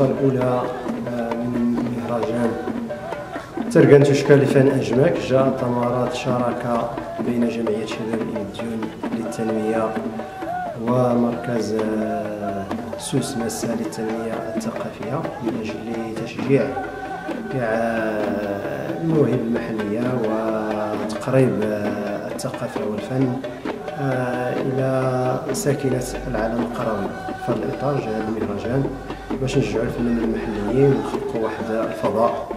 الأولى آه، من مهرجان. ترقان تشكال فان أجماك جاء ثمرات شراكة بين جمعية شباب الإمديون للتنمية ومركز آه، سوس مسا للتنمية الثقافية من أجل تشجيع المواهب المحلية وتقريب آه، الثقافة والفن آه، إلى ساكنة العالم القروي. الإطار جاء المهرجان. باش نشجعوا الفنانين المحليين ونخلقوا واحد الفضاء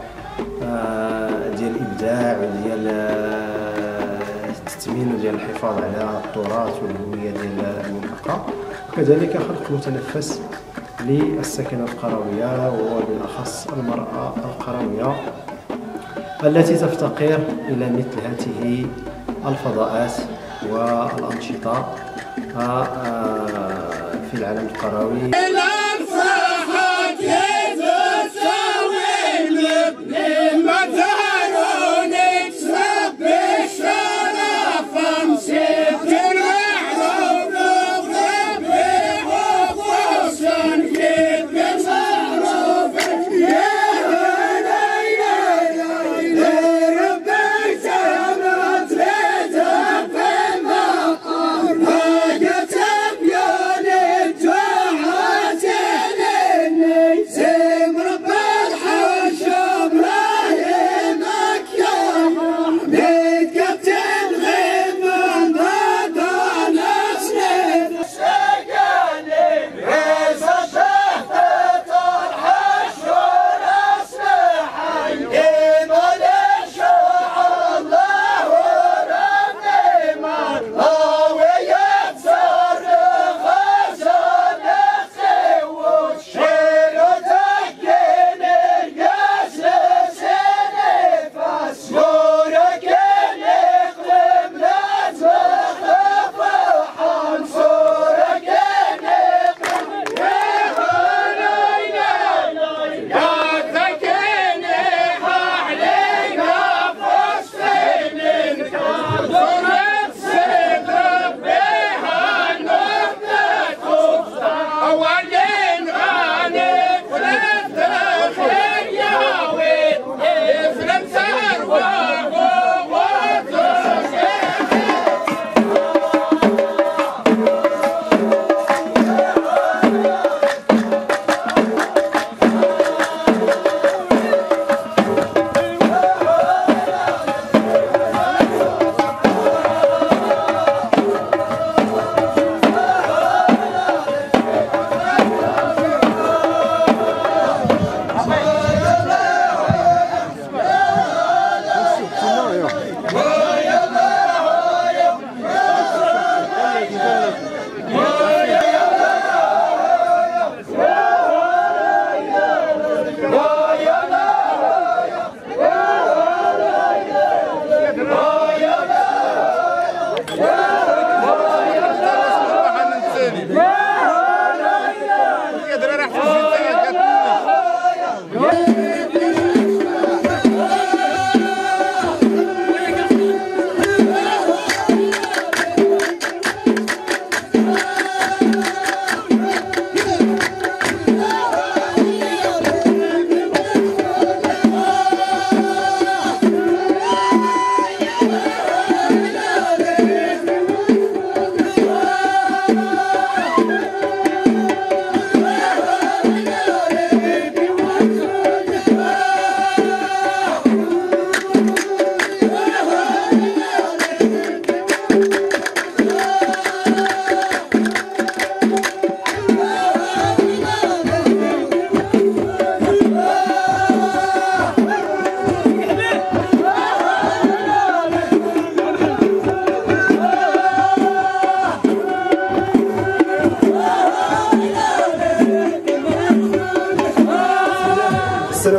ديال الإبداع وديال التثمين وديال الحفاظ على التراث والهوية ديال المنطقة. وكذلك خلق متنفس للسكنة القروية وبالأخص المرأة القروية التي تفتقر إلى مثل هذه الفضاءات والأنشطة في العالم القروي.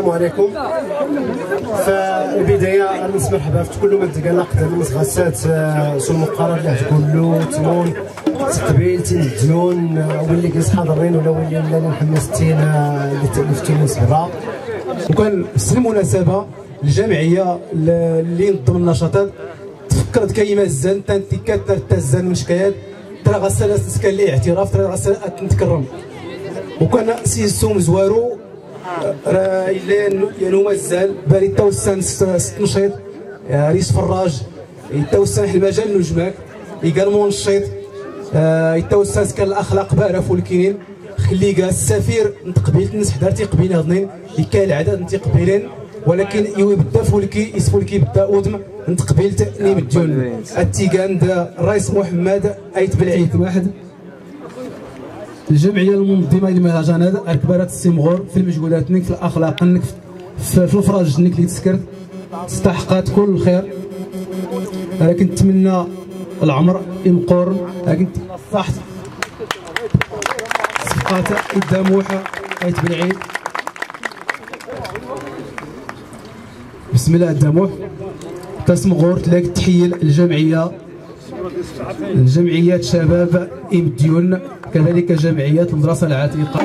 السلام عليكم. فالبدايه نسمح مرحبا في كل من تقال قدام المتغسات سو المقرر اللي تقول له تمون تقبيل تنديون واللي جالس حاضرين ولا واللي لا محمستين اللي تالفتوا المسبره وكان في المناسبة الجمعيه اللي نظم النشاطات تفكرت كلمه الزن تنتيكات الزن مشكيات ترى غسالة كان ليه اعتراف ترى غسالة تنتكرم وكان سيسوم زوارو راه إلا يعني مازال بالي توسان ست نشيط. ريس فراج. يتوسن المجال نجمك. يقال نشيط. يتوسن كان الأخلاق بارا فولكينين خليقا السفير نتقبيل الناس حضرتي قبيل هضنين يكال العدد انت قبيلين. ولكن يوي بدا فولكي يسفولكي بدا أودم. نتقبيلت نيم الجون التيغان الرئيس محمد أيت بالعيد. واحد. الجمعية المنظمة للمهرجانات اكبرت السمغور في المجهودات في الأخلاق في الفراج اللي تسكرت. استحقات كل الخير. لكن نتمنى العمر يمقور لكن صحت صفقات وحا ايت بالعيد بسم الله الدموح تسمغور تلاقي تحية الجمعية. الجمعيات شباب إمديون كذلك جمعيات المدرسة العتيقة.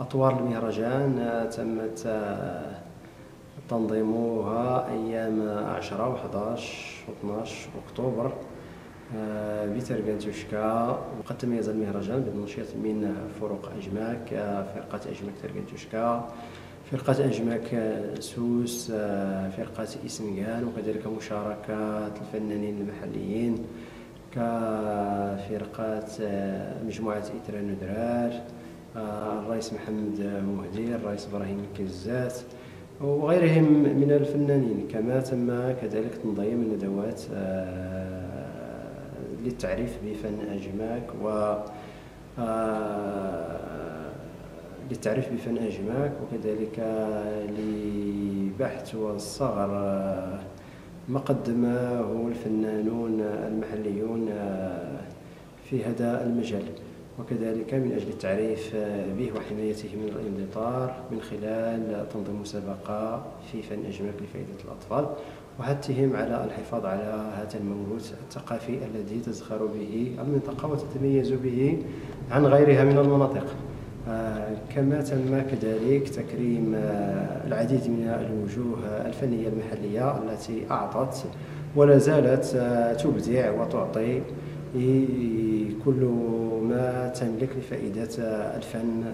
أطوار المهرجان تمت آه، تنظيمها أيام 10 و11 و12 أكتوبر آه، بترجنتوشكا وقد تميز المهرجان بالنشيط من فرق أجماك آه، فرقة أجماك ترجنتوشكا فرقة أجماك سوس فرقة إسنغان وكذلك مشاركة الفنانين المحليين كفرقة مجموعة إترا ندرار آه، الرئيس محمد مهدي الرئيس إبراهيم كزات وغيرهم من الفنانين. كما تم كذلك تنظيم الندوات آه، للتعريف بفن أجماك و آه، للتعريف بفن أجماك وكذلك لبحث والصغر ما قدمه الفنانون المحليون في هذا المجال. وكذلك من أجل التعريف به وحمايته من الانضطار من خلال تنظيم مسابقة في فن أجمل لفائدة الأطفال وحثهم على الحفاظ على هذا الموروث الثقافي الذي تزخر به المنطقة وتتميز به عن غيرها من المناطق. آه، كما تم كذلك تكريم آه، العديد من الوجوه الفنية المحلية التي أعطت ولا زالت آه، تبدع وتعطي كل ما تملك لفائدة الفن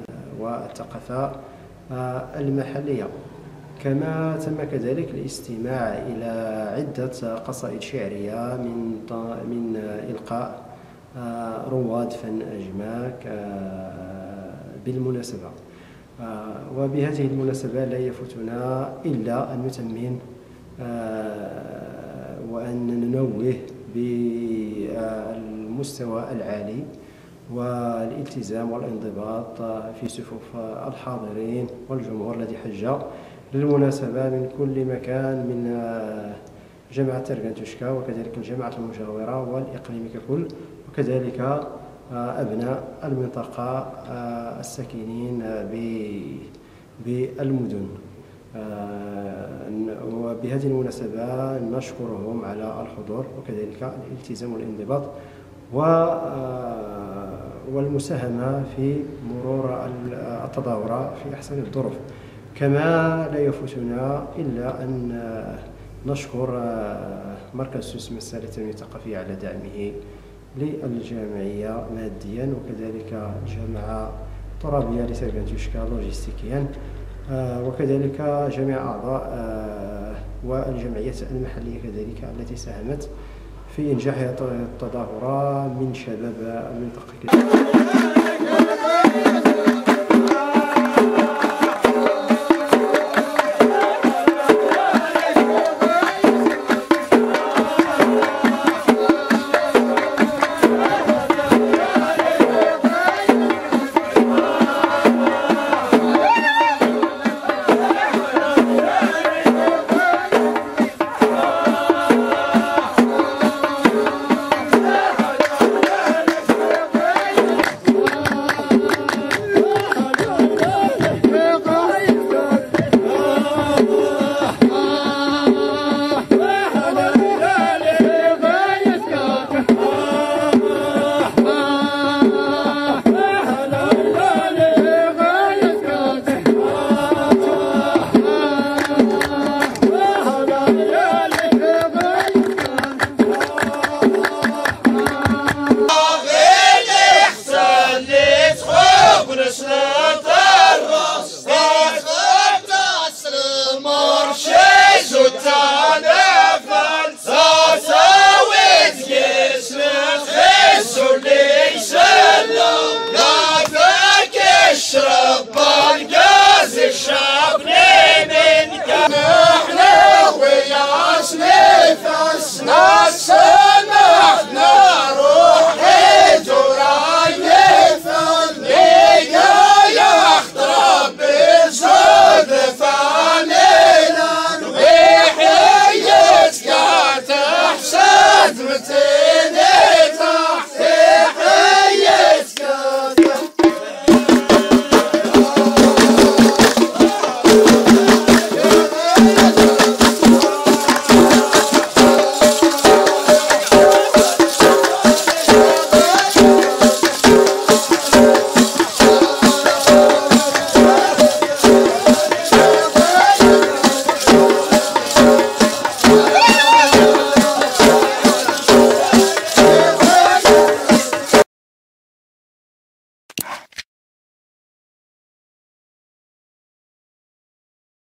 والثقافة المحلية. كما تم كذلك الاستماع إلى عدة قصائد شعرية من من إلقاء رواد فن أجماك بالمناسبة. وبهذه المناسبة لا يفوتنا إلا أن نتمم وأن ننوه بالمستوى العالي والالتزام والانضباط في صفوف الحاضرين والجمهور الذي حج للمناسبة من كل مكان من جامعة ترغنتوشكا وكذلك الجامعة المجاورة والإقليم ككل وكذلك أبناء المنطقة الساكنين بالمدن. وبهذه المناسبة نشكرهم على الحضور وكذلك الالتزام والانضباط والمساهمة في مرور التظاهرة في أحسن الظروف. كما لا يفوتنا إلا أن نشكر مركز سوسمة الثقافية على دعمه. للجامعية ماديا وكذلك الجامعة الترابية لتبنتشكا لوجستيكيا وكذلك جميع أعضاء والجمعيات المحلية كذلك التي ساهمت في إنجاح التظاهرة من شباب المنطقة.